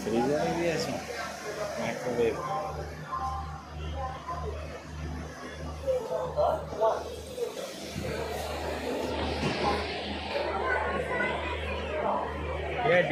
freezer e mesmo. Microwave. Yeah,